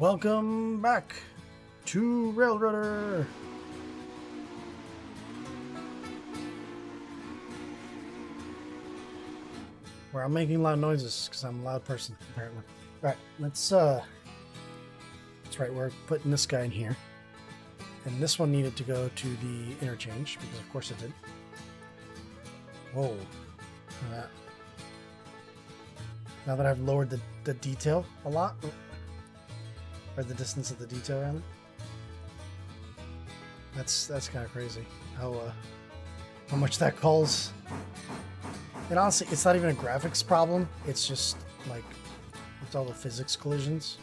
Welcome back to Railroader. Where I'm making loud noises because I'm a loud person, apparently. All right, let's, uh, that's right, we're putting this guy in here. And this one needed to go to the interchange because of course it did. Whoa. That. Now that I've lowered the, the detail a lot, or the distance of the detail rather. That's that's kind of crazy how uh, how much that culls. And honestly, it's not even a graphics problem. It's just like it's all the physics collisions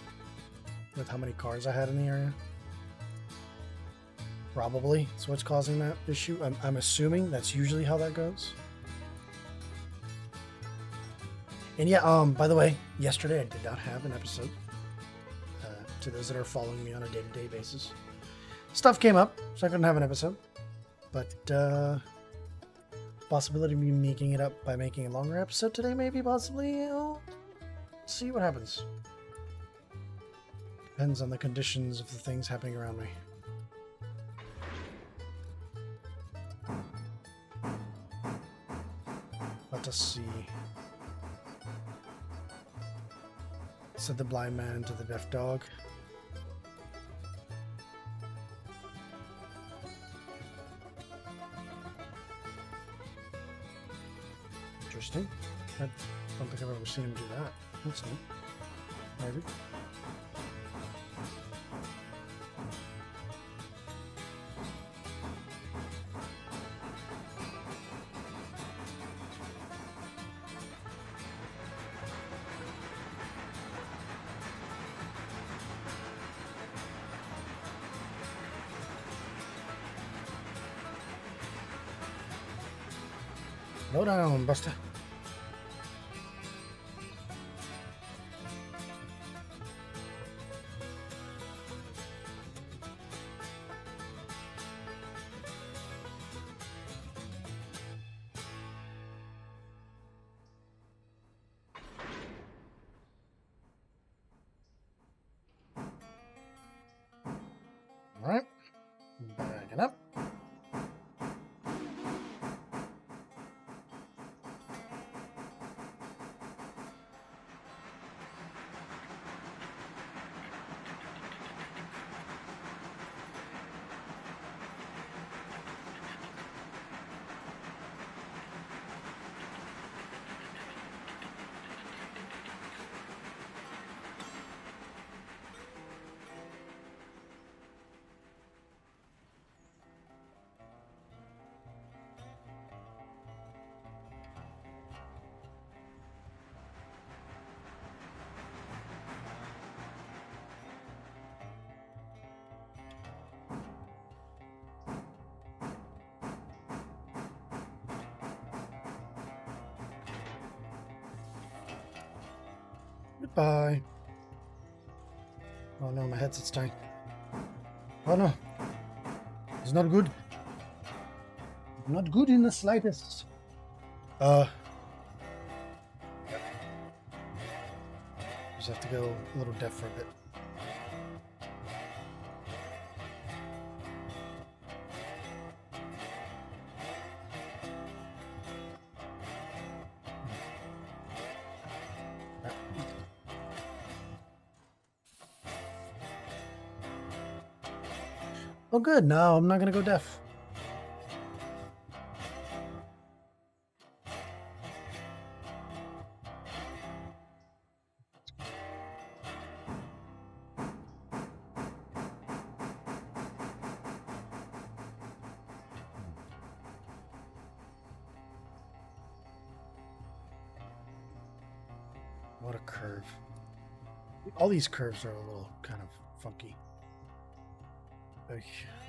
with how many cars I had in the area. Probably that's what's causing that issue. I'm, I'm assuming that's usually how that goes. And yeah, um, by the way, yesterday I did not have an episode. To those that are following me on a day-to-day basis, stuff came up, so I couldn't have an episode. But uh, possibility of me making it up by making a longer episode today, maybe, possibly. I'll see what happens. Depends on the conditions of the things happening around me. Let us see. said the blind man to the deaf dog. Interesting. I don't think I've ever seen him do that. That's neat. Maybe. Down, Buster. Goodbye. Oh no, my headset's dying. Oh no. It's not good. Not good in the slightest. Uh. Just have to go a little deaf for a bit. Oh, good. No, I'm not going to go deaf. What a curve. All these curves are a little kind of funky. Aqui.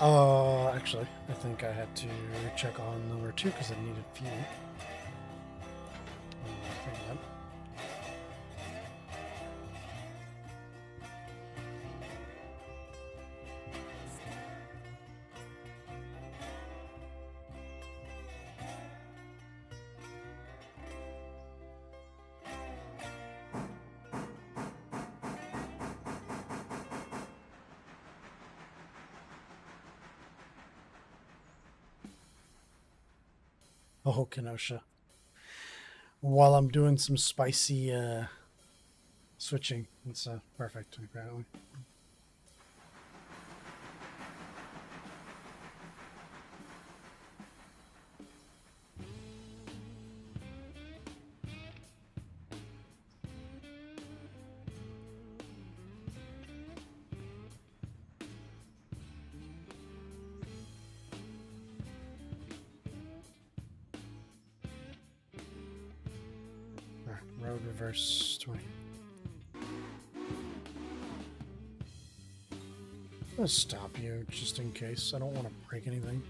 Uh, actually, I think I had to check on number two because I needed fuel. Oh, Kenosha. While I'm doing some spicy uh, switching. It's uh, perfect, apparently. Reverse 20. I'm gonna stop you just in case. I don't want to break anything.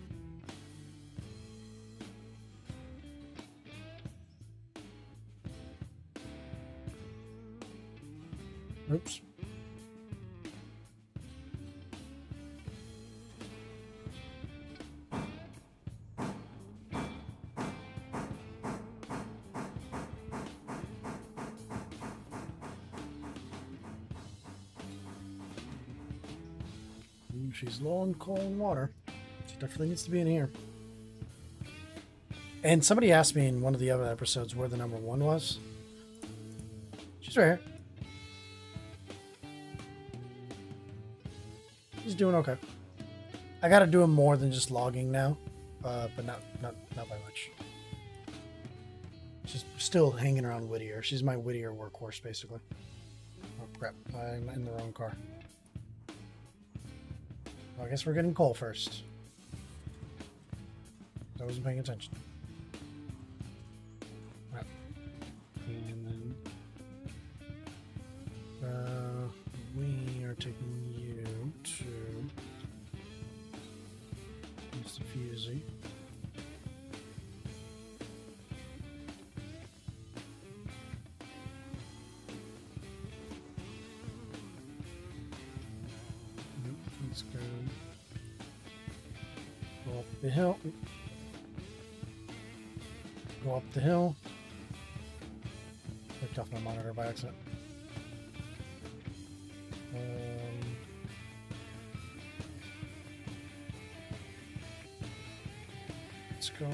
She's low on coal and water. She definitely needs to be in here. And somebody asked me in one of the other episodes where the number one was. She's right here. She's doing okay. I gotta do more than just logging now, uh, but not not not by much. She's still hanging around Whittier. She's my Whittier workhorse, basically. Oh crap! I'm in the wrong car. Well, I guess we're getting coal first. I wasn't paying attention. And then uh, we are taking you to Mr. Fusey. Let's go. Go up the hill. Go up the hill. Picked off my monitor by accident. Um, let's go.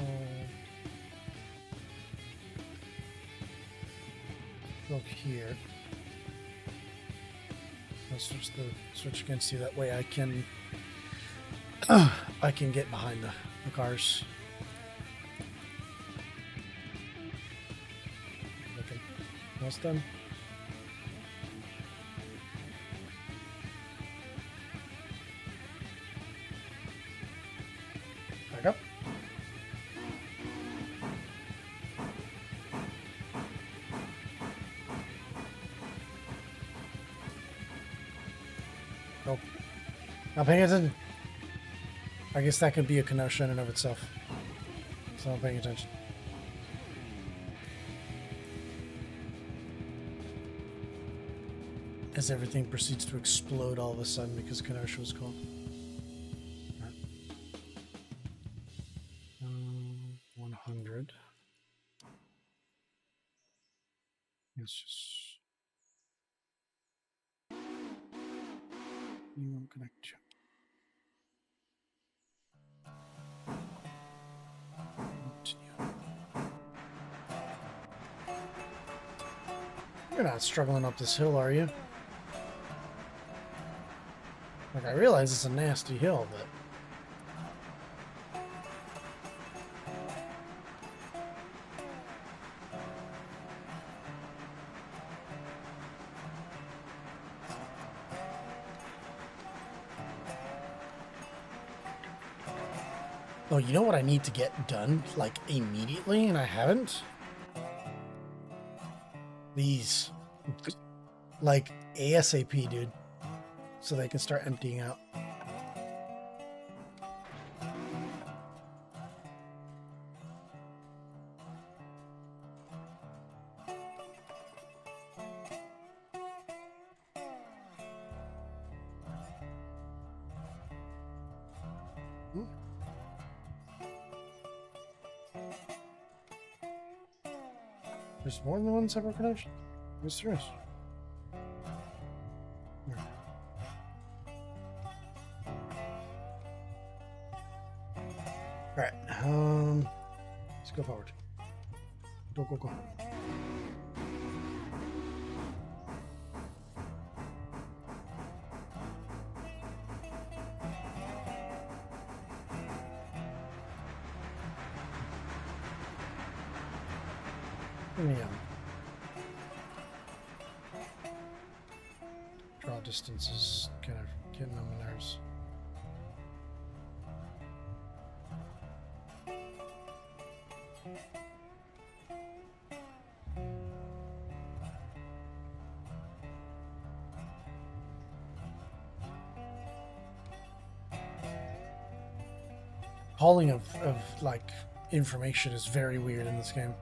Go here. Switch the switch against you. That way I can I can get behind the, the cars. Okay, almost done. Not paying attention. I guess that could be a Kenosha in and of itself. So I'm paying attention. As everything proceeds to explode all of a sudden because Kenosha was called. Struggling up this hill, are you? Like, I realize it's a nasty hill, but... Oh, you know what I need to get done, like, immediately, and I haven't? These like ASAP, dude, so they can start emptying out. There's more than one separate connection? Who's serious? Alright, um, let's go forward. Go, go, go. Yeah. Distance is kind of getting on my nerves. Culling of, of like information is very weird in this game.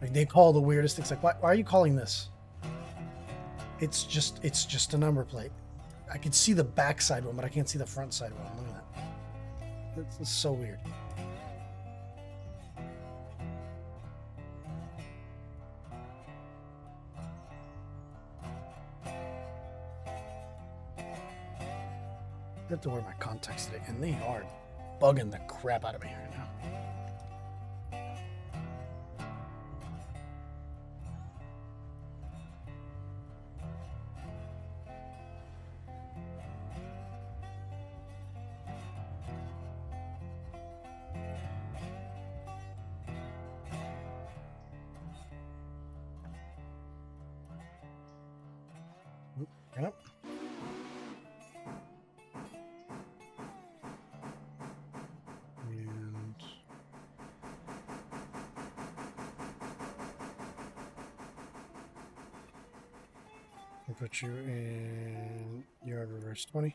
Like they cull the weirdest things. Like, why, why are you culling this? It's just it's just a number plate. I can see the backside one, but I can't see the front side one. Look at that. It's so weird. I have to wear my contacts today, and they are bugging the crap out of me right now. 20.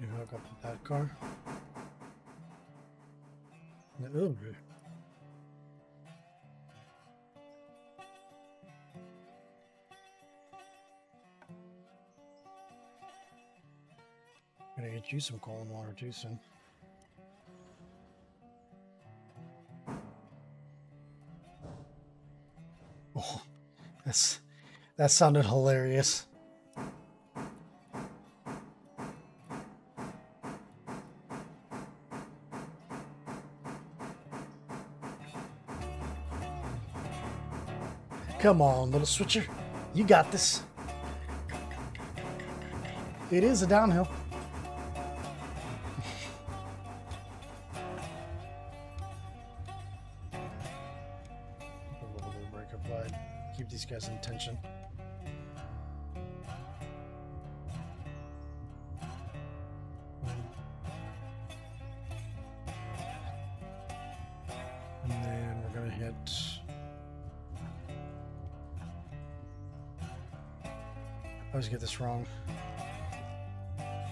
You hook up to that car. Good. Gonna get you some cold water too soon. Oh, that's that sounded hilarious. Come on, little switcher. You got this. It is a downhill.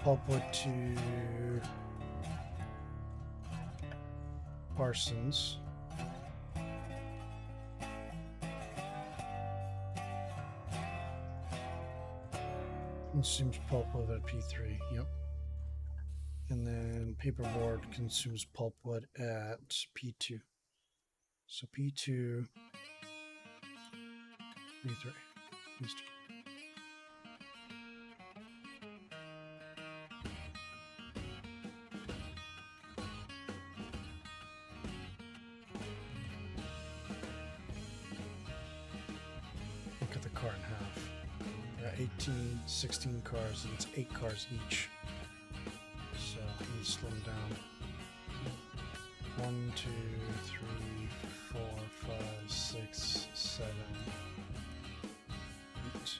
pulpwood to Parsons. Consumes pulpwood at P3, yep. And then paperboard consumes pulpwood at P2. So P2, P3, P2. Cars, and it's 8 cars each. So let me slow them down. One, two, three, four, five, six, seven, eight.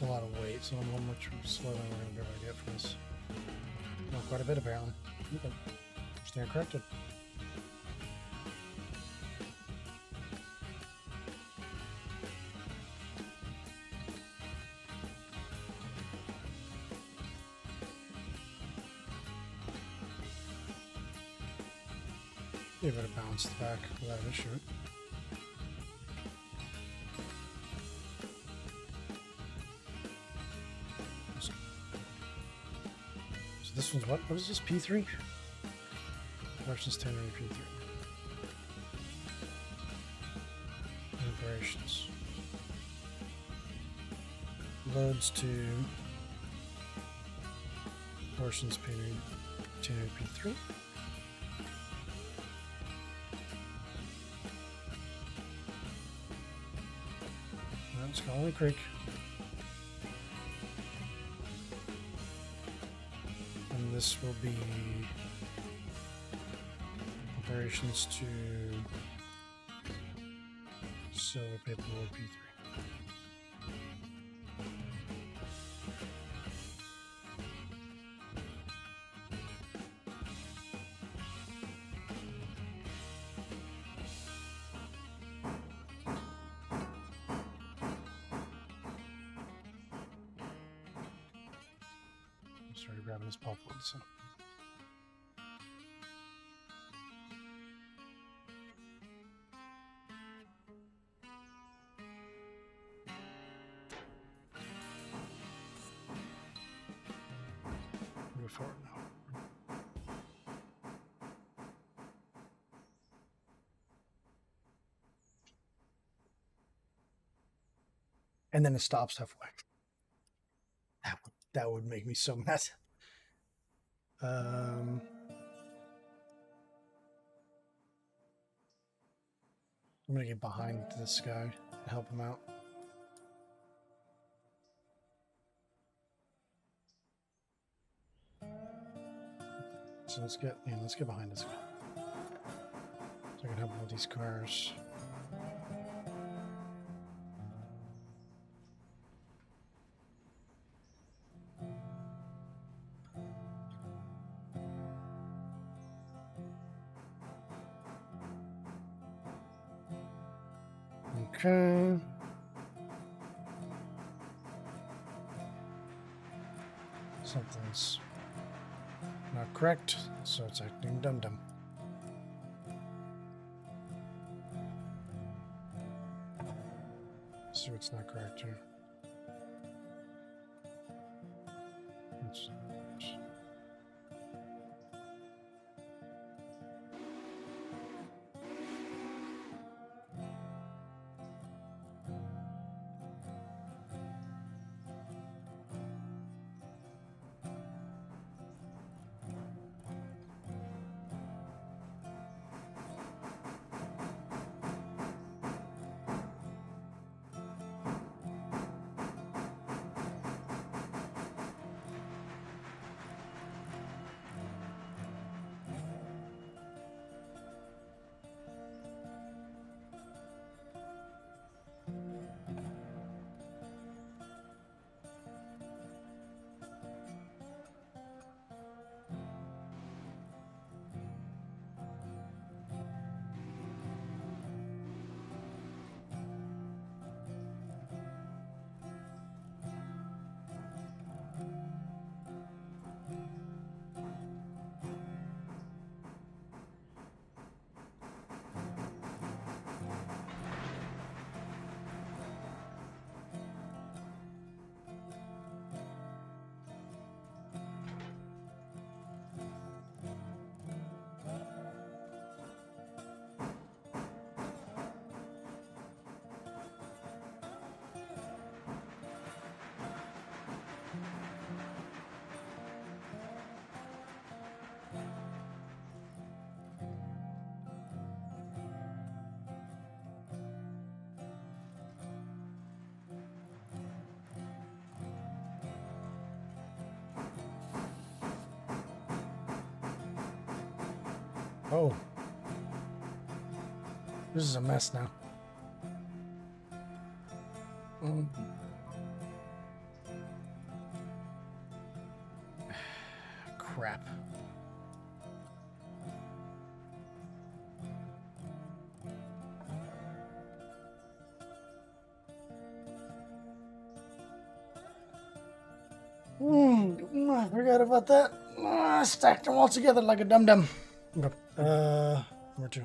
It's a lot of weight, so I don't know how much slow down we're going to be able to get from this. Not quite a bit, apparently. Okay. Stand corrected. Be able to bounce back without issue. This one's what? What is this? P3? Versus 10 P3. Operations. Loads to portions P to P3. That's Colony Creek. This will be operations to Sylva Paperboard P3. Started grabbing his pulpwood, so. And then it stops halfway. That would, make me so mad. Um, I'm gonna get behind this guy and help him out. So let's get yeah, let's get behind this guy. So I can help with these cars. Correct, so it's acting dum dum. See what's not correct here. Oh. This is a mess now. Um. Crap. Mm, I forgot about that. I stacked them all together like a dum-dum. Okay. Uh, number two.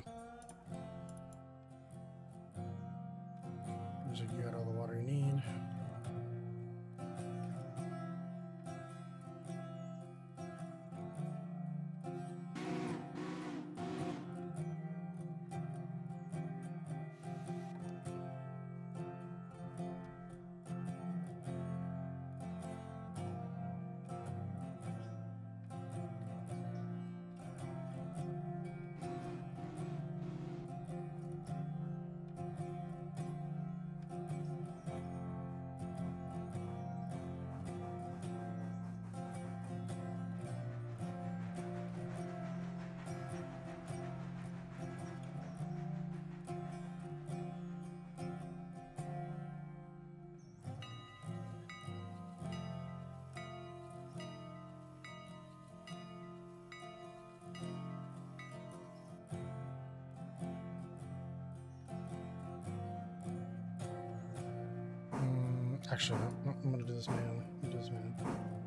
Actually, no, I'm gonna do this manually. I'm gonna do this manually.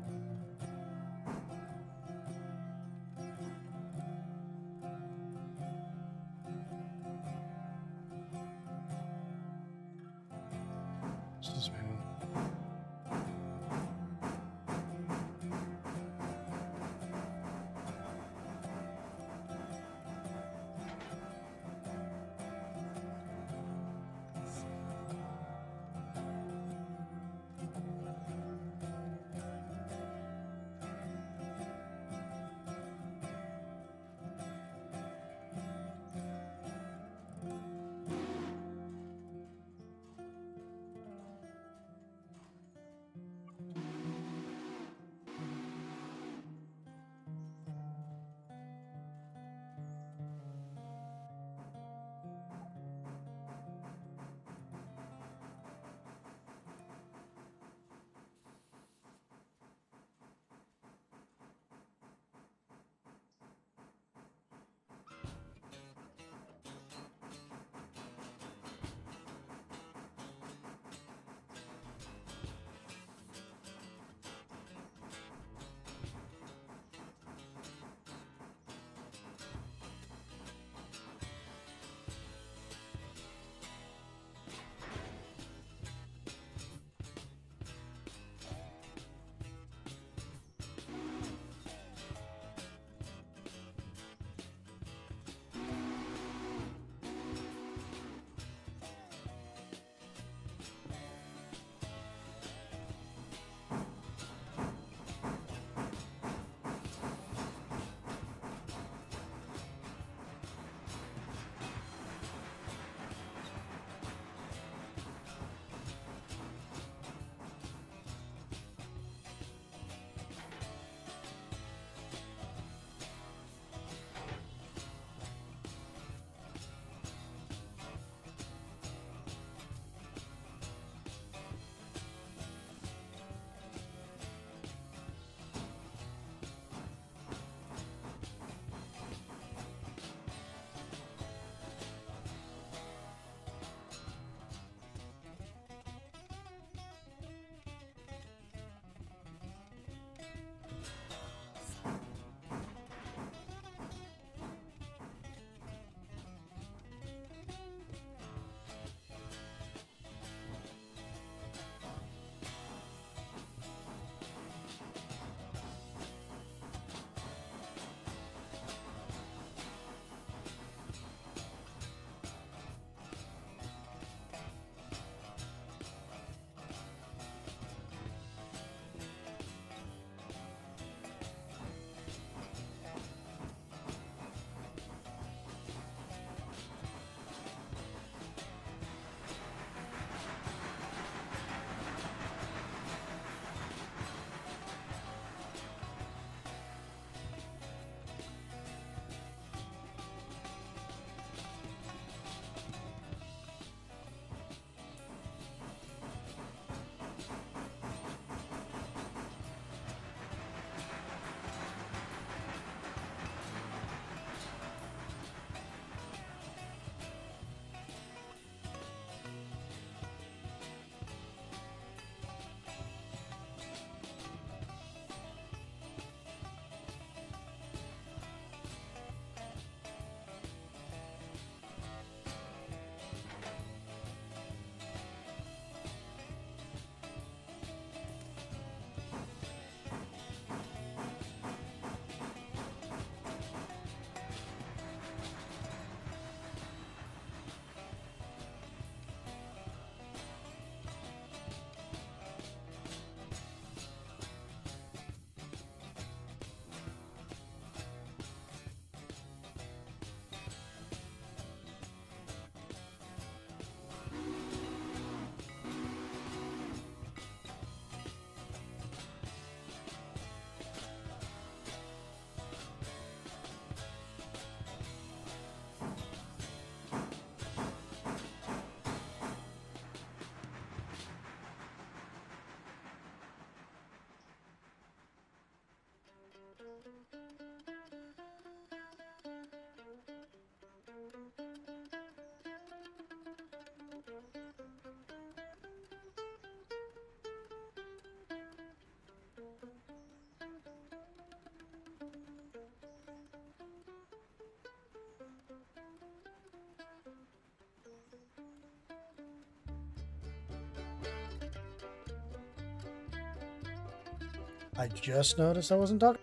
I just noticed I wasn't talking.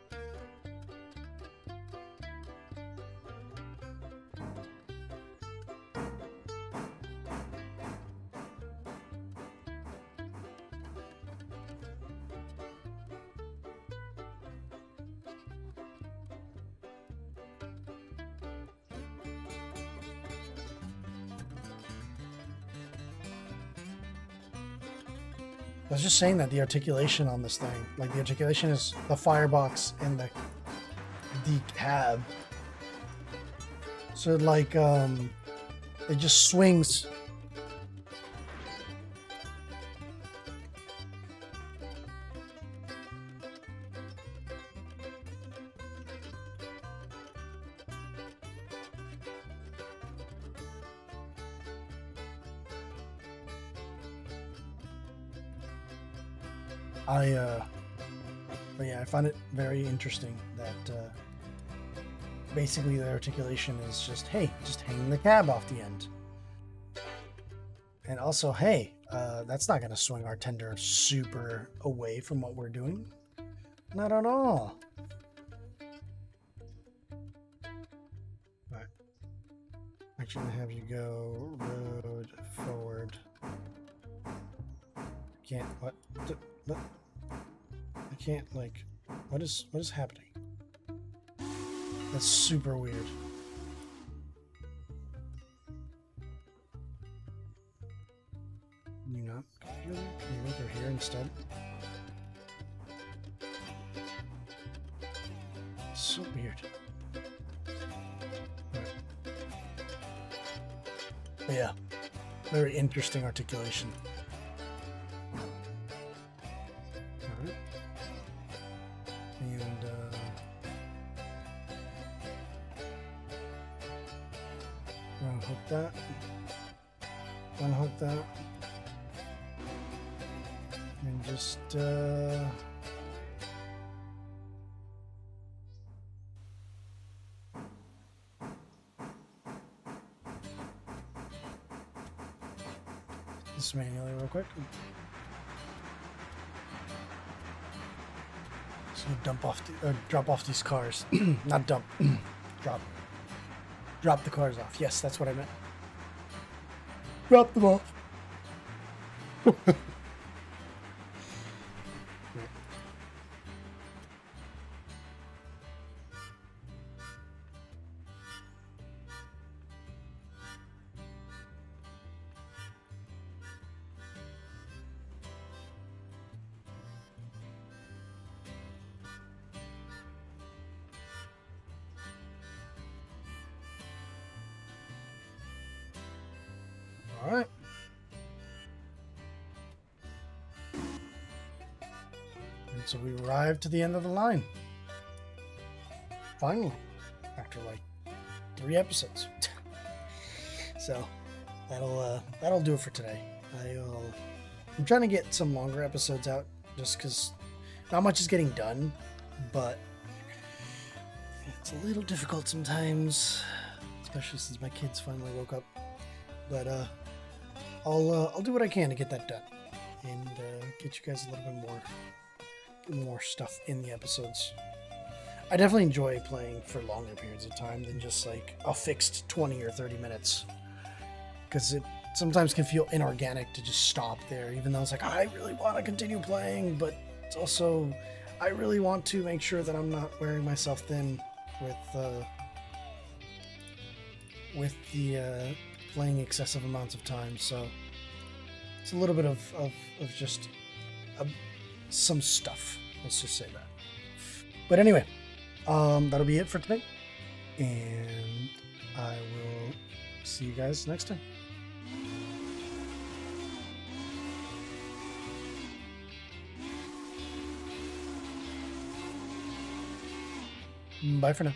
Just saying that the articulation on this thing, like the articulation is the firebox and the the cab. So like um it just swings. I uh but yeah, I find it very interesting that uh basically the articulation is just hey, just hang the cab off the end. And also, hey, uh, that's not going to swing our tender super away from what we're doing. Not at all. Actually, going to have you go road forward. Can't, what? What? I can't, like, what is, what is happening? That's super weird. Can you not go here? Can you her here instead? So weird. Right. Yeah, very interesting articulation. Drop off these cars. Not dump, drop. Drop the cars off. Yes, that's what I meant. Drop them off. to the end of the line. Finally, after like three episodes. so that'll uh, that'll do it for today. I'll I'm trying to get some longer episodes out just because not much is getting done, but it's a little difficult sometimes, especially since my kids finally woke up. But uh, I'll uh, I'll do what I can to get that done and uh, get you guys a little bit more more stuff in the episodes. I definitely enjoy playing for longer periods of time than just like a fixed 20 or 30 minutes because it sometimes can feel inorganic to just stop there even though it's like I really want to continue playing but it's also I really want to make sure that I'm not wearing myself thin with uh, with the uh, playing excessive amounts of time so it's a little bit of, of, of just a, some stuff. Let's just say that. But anyway um, that'll be it for today. And i will see you guys next time. Bye for now